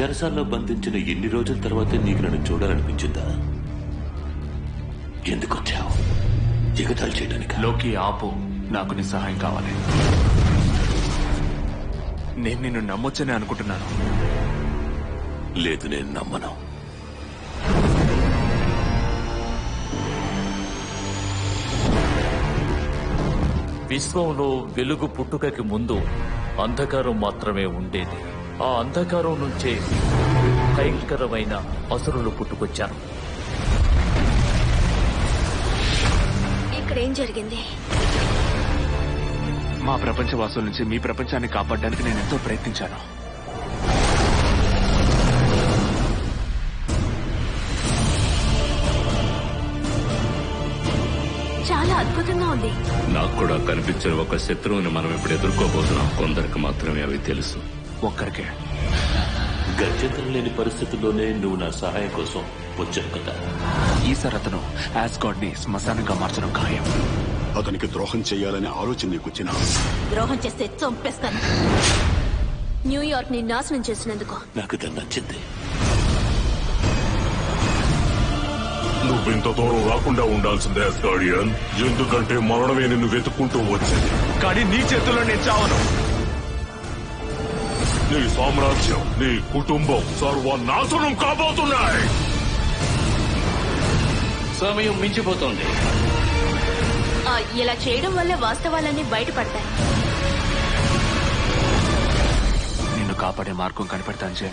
చెరసాల్లో బంధించిన ఎన్ని రోజుల తర్వాత నీకు నన్ను చూడాలనిపించిందా? ఎందుకు వచ్చావు? ఎగతాలు చేయడానికి? లోకి ఆపు. నాకు నీ సహాయం కావాలి. నేను నిన్ను నమ్మొచ్చని అనుకుంటున్నాను. లేదు నేను నమ్మను. విశ్వంలో వెలుగు పుట్టుకకి ముందు అంధకారం మాత్రమే ఉండేది. ఆ అంధకారం నుంచే భయంకరమైన అసురులు పుట్టుకొచ్చారు. ఇక్కడ ఏం జరిగింది? మా ప్రపంచవాసుల నుంచి మీ ప్రపంచాన్ని కాపాడడానికి నేను ఎంతో ప్రయత్నించాను. చాలా అద్భుతంగా ఉంది. నాకు కూడా కనిపించిన ఒక శత్రువుని మనం ఇప్పుడు ఎదుర్కోబోతున్నాం. కొందరికి మాత్రమే అవి తెలుసు. ఒక్కరికే. గత్యంతరం లేని పరిస్థితుల్లోనే నువ్వు నా సహాయం కోసం వచ్చావు కదా. ఈసారి అతను యాస్గాడ్ని శ్మశానంగా మార్చడం ఖాయం. అతనికి ద్రోహం చేయాలనే ఆలోచన నీకొచ్చిన ద్రోహం చేస్తే చంపేస్తాను. న్యూయార్క్ని నాశనం చేసినందుకు. నాకు ఇది నచ్చింది. నువ్వింత దూరం రాకుండా ఉండాల్సిందే గార్డియన్ ఎందుకంటే మరణమే నిన్ను వెతుక్కుంటూ వచ్చింది. కానీ నీ చేతుల్లో నేను చావను. నీ సామ్రాజ్యం నీ కుటుంబం సర్వనాశనం కాబోతున్నాయి. సమయం మించిపోతోంది. ఆ, ఇలా చేయడం వల్ల వాస్తవాలన్నీ బయటపడతాయి. నిన్ను కాపాడే మార్గం కనిపెడతాను జే